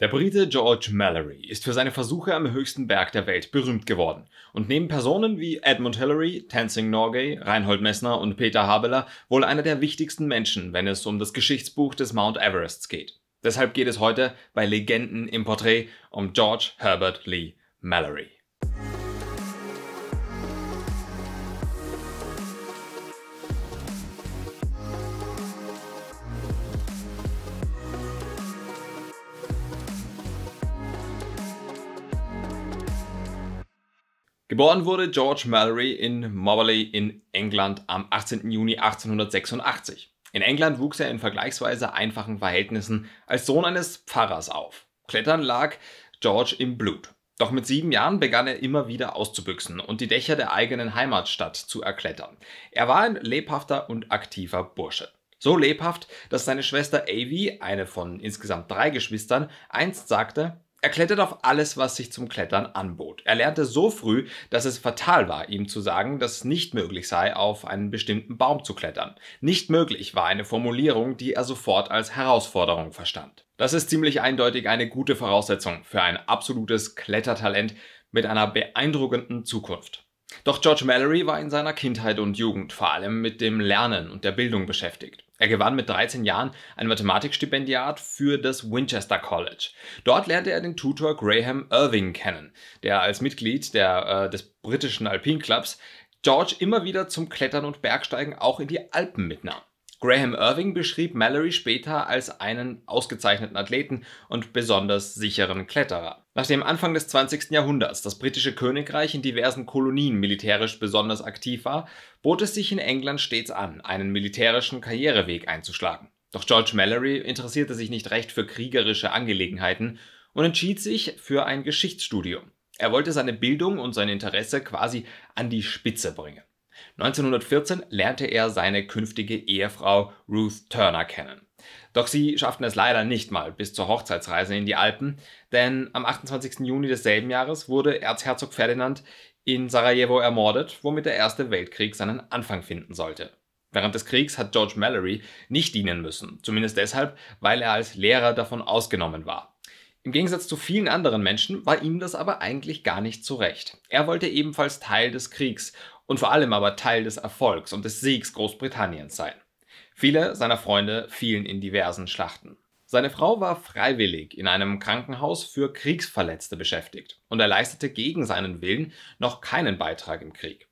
Der Brite George Mallory ist für seine Versuche am höchsten Berg der Welt berühmt geworden. Und neben Personen wie Edmund Hillary, Tenzing Norgay, Reinhold Messner und Peter Habeler wohl einer der wichtigsten Menschen, wenn es um das Geschichtsbuch des Mount Everests geht. Deshalb geht es heute bei Legenden im Porträt um George Herbert Lee Mallory. Geboren wurde George Mallory in Moberley in England am 18. Juni 1886. In England wuchs er in vergleichsweise einfachen Verhältnissen als Sohn eines Pfarrers auf. Klettern lag George im Blut. Doch mit sieben Jahren begann er immer wieder auszubüchsen und die Dächer der eigenen Heimatstadt zu erklettern. Er war ein lebhafter und aktiver Bursche. So lebhaft, dass seine Schwester Avi, eine von insgesamt drei Geschwistern, einst sagte, er klettert auf alles, was sich zum Klettern anbot. Er lernte so früh, dass es fatal war, ihm zu sagen, dass es nicht möglich sei, auf einen bestimmten Baum zu klettern. Nicht möglich war eine Formulierung, die er sofort als Herausforderung verstand. Das ist ziemlich eindeutig eine gute Voraussetzung für ein absolutes Klettertalent mit einer beeindruckenden Zukunft. Doch George Mallory war in seiner Kindheit und Jugend vor allem mit dem Lernen und der Bildung beschäftigt. Er gewann mit 13 Jahren ein Mathematikstipendiat für das Winchester College. Dort lernte er den Tutor Graham Irving kennen, der als Mitglied der, äh, des britischen Alpinclubs George immer wieder zum Klettern und Bergsteigen auch in die Alpen mitnahm. Graham Irving beschrieb Mallory später als einen ausgezeichneten Athleten und besonders sicheren Kletterer. Nachdem Anfang des 20. Jahrhunderts das britische Königreich in diversen Kolonien militärisch besonders aktiv war, bot es sich in England stets an, einen militärischen Karriereweg einzuschlagen. Doch George Mallory interessierte sich nicht recht für kriegerische Angelegenheiten und entschied sich für ein Geschichtsstudium. Er wollte seine Bildung und sein Interesse quasi an die Spitze bringen. 1914 lernte er seine künftige Ehefrau Ruth Turner kennen. Doch sie schafften es leider nicht mal bis zur Hochzeitsreise in die Alpen, denn am 28. Juni desselben Jahres wurde Erzherzog Ferdinand in Sarajevo ermordet, womit der Erste Weltkrieg seinen Anfang finden sollte. Während des Kriegs hat George Mallory nicht dienen müssen, zumindest deshalb, weil er als Lehrer davon ausgenommen war. Im Gegensatz zu vielen anderen Menschen war ihm das aber eigentlich gar nicht so recht. Er wollte ebenfalls Teil des Kriegs und vor allem aber Teil des Erfolgs und des Siegs Großbritanniens sein. Viele seiner Freunde fielen in diversen Schlachten. Seine Frau war freiwillig in einem Krankenhaus für Kriegsverletzte beschäftigt und er leistete gegen seinen Willen noch keinen Beitrag im Krieg.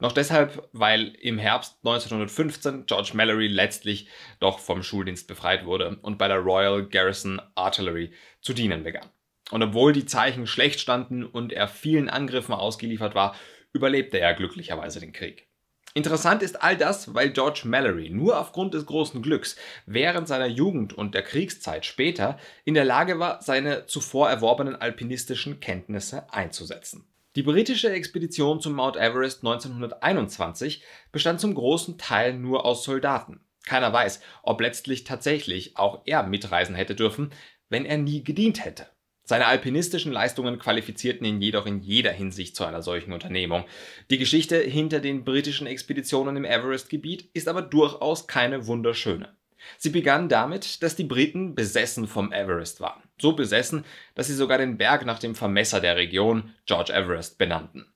Noch deshalb, weil im Herbst 1915 George Mallory letztlich doch vom Schuldienst befreit wurde und bei der Royal Garrison Artillery zu dienen begann. Und obwohl die Zeichen schlecht standen und er vielen Angriffen ausgeliefert war, überlebte er glücklicherweise den Krieg. Interessant ist all das, weil George Mallory nur aufgrund des großen Glücks während seiner Jugend und der Kriegszeit später in der Lage war, seine zuvor erworbenen alpinistischen Kenntnisse einzusetzen. Die britische Expedition zum Mount Everest 1921 bestand zum großen Teil nur aus Soldaten. Keiner weiß, ob letztlich tatsächlich auch er mitreisen hätte dürfen, wenn er nie gedient hätte. Seine alpinistischen Leistungen qualifizierten ihn jedoch in jeder Hinsicht zu einer solchen Unternehmung. Die Geschichte hinter den britischen Expeditionen im Everest-Gebiet ist aber durchaus keine wunderschöne. Sie begann damit, dass die Briten besessen vom Everest waren. So besessen, dass sie sogar den Berg nach dem Vermesser der Region, George Everest, benannten.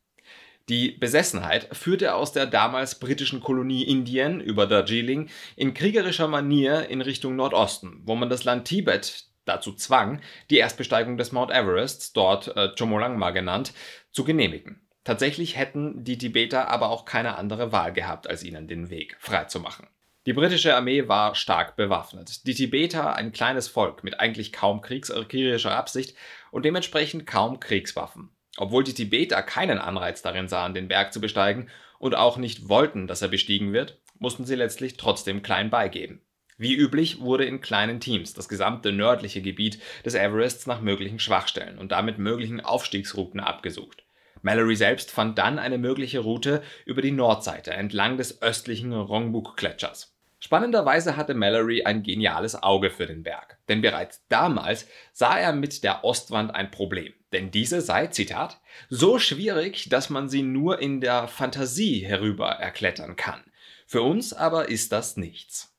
Die Besessenheit führte aus der damals britischen Kolonie Indien über Darjeeling in kriegerischer Manier in Richtung Nordosten, wo man das Land Tibet dazu zwang, die Erstbesteigung des Mount Everest, dort äh, Chomolungma genannt, zu genehmigen. Tatsächlich hätten die Tibeter aber auch keine andere Wahl gehabt, als ihnen den Weg freizumachen. Die britische Armee war stark bewaffnet. Die Tibeter ein kleines Volk mit eigentlich kaum kriegskriegerischer Absicht und dementsprechend kaum Kriegswaffen. Obwohl die Tibeter keinen Anreiz darin sahen, den Berg zu besteigen und auch nicht wollten, dass er bestiegen wird, mussten sie letztlich trotzdem klein beigeben. Wie üblich wurde in kleinen Teams das gesamte nördliche Gebiet des Everests nach möglichen Schwachstellen und damit möglichen Aufstiegsrouten abgesucht. Mallory selbst fand dann eine mögliche Route über die Nordseite entlang des östlichen Rongbuk-Gletschers. Spannenderweise hatte Mallory ein geniales Auge für den Berg, denn bereits damals sah er mit der Ostwand ein Problem. Denn diese sei, Zitat, so schwierig, dass man sie nur in der Fantasie herüber erklettern kann. Für uns aber ist das nichts.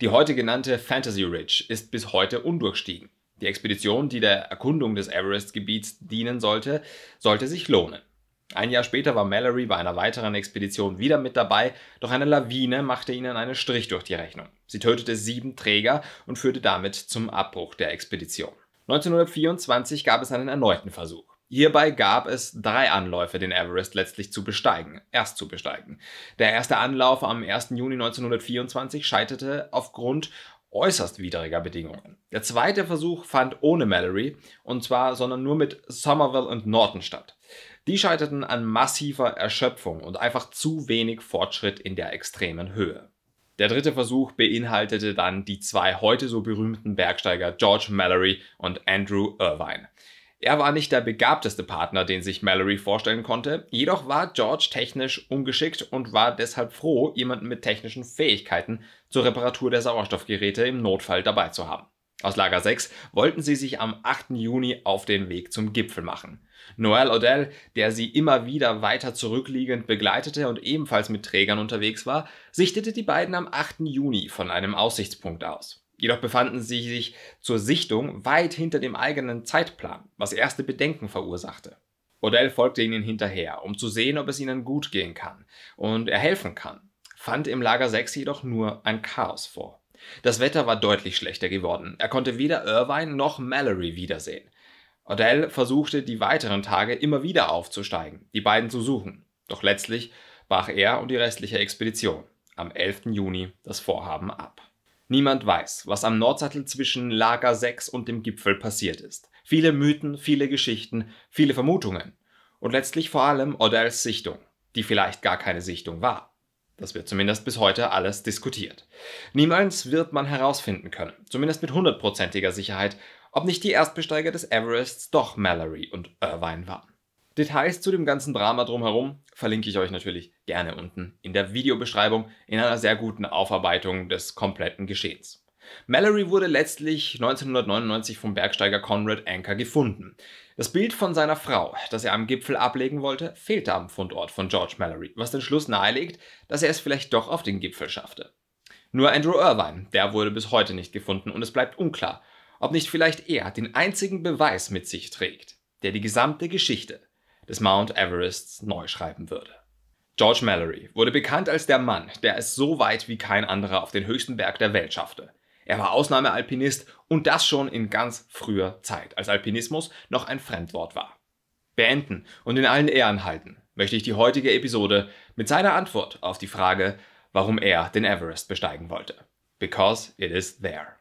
Die heute genannte Fantasy Ridge ist bis heute undurchstiegen. Die Expedition, die der Erkundung des Everest-Gebiets dienen sollte, sollte sich lohnen. Ein Jahr später war Mallory bei einer weiteren Expedition wieder mit dabei, doch eine Lawine machte ihnen einen Strich durch die Rechnung. Sie tötete sieben Träger und führte damit zum Abbruch der Expedition. 1924 gab es einen erneuten Versuch. Hierbei gab es drei Anläufe, den Everest letztlich zu besteigen, erst zu besteigen. Der erste Anlauf am 1. Juni 1924 scheiterte aufgrund äußerst widriger Bedingungen. Der zweite Versuch fand ohne Mallory, und zwar sondern nur mit Somerville und Norton statt. Die scheiterten an massiver Erschöpfung und einfach zu wenig Fortschritt in der extremen Höhe. Der dritte Versuch beinhaltete dann die zwei heute so berühmten Bergsteiger George Mallory und Andrew Irvine. Er war nicht der begabteste Partner, den sich Mallory vorstellen konnte, jedoch war George technisch ungeschickt und war deshalb froh, jemanden mit technischen Fähigkeiten zur Reparatur der Sauerstoffgeräte im Notfall dabei zu haben. Aus Lager 6 wollten sie sich am 8. Juni auf den Weg zum Gipfel machen. Noel Odell, der sie immer wieder weiter zurückliegend begleitete und ebenfalls mit Trägern unterwegs war, sichtete die beiden am 8. Juni von einem Aussichtspunkt aus. Jedoch befanden sie sich zur Sichtung weit hinter dem eigenen Zeitplan, was erste Bedenken verursachte. Odell folgte ihnen hinterher, um zu sehen, ob es ihnen gut gehen kann und er helfen kann, fand im Lager 6 jedoch nur ein Chaos vor. Das Wetter war deutlich schlechter geworden. Er konnte weder Irvine noch Mallory wiedersehen. Odell versuchte die weiteren Tage immer wieder aufzusteigen, die beiden zu suchen. Doch letztlich brach er und die restliche Expedition am 11. Juni das Vorhaben ab. Niemand weiß, was am Nordsattel zwischen Lager 6 und dem Gipfel passiert ist. Viele Mythen, viele Geschichten, viele Vermutungen. Und letztlich vor allem Odells Sichtung, die vielleicht gar keine Sichtung war. Das wird zumindest bis heute alles diskutiert. Niemals wird man herausfinden können, zumindest mit hundertprozentiger Sicherheit, ob nicht die Erstbesteiger des Everests doch Mallory und Irvine waren. Details zu dem ganzen Drama drumherum verlinke ich euch natürlich gerne unten in der Videobeschreibung in einer sehr guten Aufarbeitung des kompletten Geschehens. Mallory wurde letztlich 1999 vom Bergsteiger Conrad Anker gefunden. Das Bild von seiner Frau, das er am Gipfel ablegen wollte, fehlte am Fundort von George Mallory, was den Schluss nahelegt, dass er es vielleicht doch auf den Gipfel schaffte. Nur Andrew Irvine, der wurde bis heute nicht gefunden und es bleibt unklar, ob nicht vielleicht er den einzigen Beweis mit sich trägt, der die gesamte Geschichte des Mount Everests neu schreiben würde. George Mallory wurde bekannt als der Mann, der es so weit wie kein anderer auf den höchsten Berg der Welt schaffte. Er war Ausnahmealpinist und das schon in ganz früher Zeit, als Alpinismus noch ein Fremdwort war. Beenden und in allen Ehren halten möchte ich die heutige Episode mit seiner Antwort auf die Frage, warum er den Everest besteigen wollte. Because it is there.